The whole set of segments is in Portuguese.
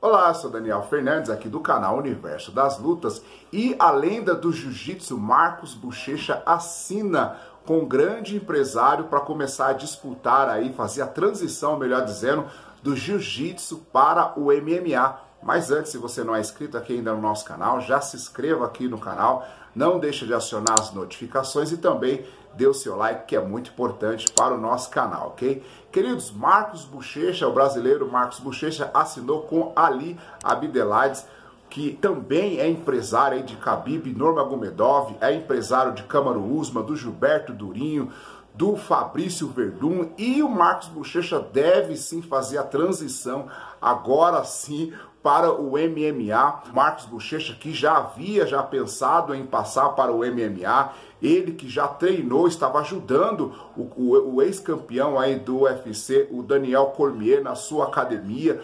Olá, sou Daniel Fernandes aqui do canal Universo das Lutas e a lenda do jiu-jitsu Marcos Bochecha assina com um grande empresário para começar a disputar aí, fazer a transição, melhor dizendo, do jiu-jitsu para o MMA. Mas antes, se você não é inscrito aqui ainda no nosso canal, já se inscreva aqui no canal, não deixe de acionar as notificações e também dê o seu like, que é muito importante para o nosso canal, ok? Queridos, Marcos Bochecha, o brasileiro Marcos Bochecha, assinou com Ali Abdelades, que também é empresário de Khabib Nurmagomedov, é empresário de Câmaro Usma, do Gilberto Durinho, do Fabrício Verdun e o Marcos Bochecha deve sim fazer a transição agora sim para o MMA. Marcos Bochecha que já havia já pensado em passar para o MMA, ele que já treinou, estava ajudando o, o, o ex-campeão aí do UFC, o Daniel Cormier, na sua academia.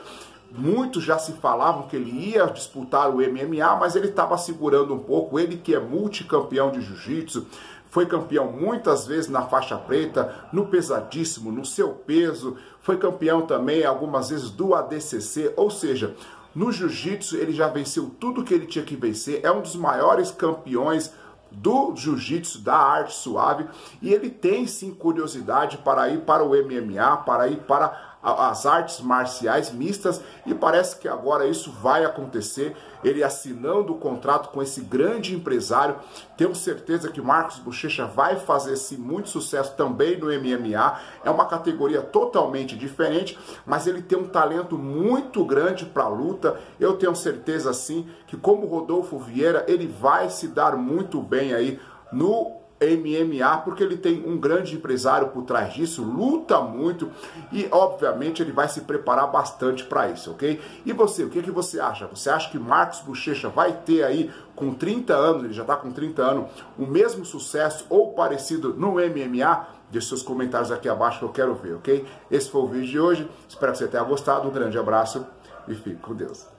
Muitos já se falavam que ele ia disputar o MMA, mas ele estava segurando um pouco. Ele que é multicampeão de jiu-jitsu, foi campeão muitas vezes na faixa preta, no pesadíssimo, no seu peso, foi campeão também algumas vezes do ADCC, ou seja, no jiu-jitsu ele já venceu tudo que ele tinha que vencer, é um dos maiores campeões do jiu-jitsu, da arte suave, e ele tem sim curiosidade para ir para o MMA, para ir para as artes marciais mistas e parece que agora isso vai acontecer. Ele assinando o contrato com esse grande empresário, tenho certeza que Marcos Bochecha vai fazer sim muito sucesso também no MMA. É uma categoria totalmente diferente, mas ele tem um talento muito grande para luta. Eu tenho certeza sim que como Rodolfo Vieira, ele vai se dar muito bem aí no MMA, porque ele tem um grande empresário por trás disso, luta muito e, obviamente, ele vai se preparar bastante para isso, ok? E você, o que, que você acha? Você acha que Marcos Bochecha vai ter aí, com 30 anos, ele já está com 30 anos, o mesmo sucesso ou parecido no MMA? Deixe seus comentários aqui abaixo que eu quero ver, ok? Esse foi o vídeo de hoje, espero que você tenha gostado, um grande abraço e fique com Deus.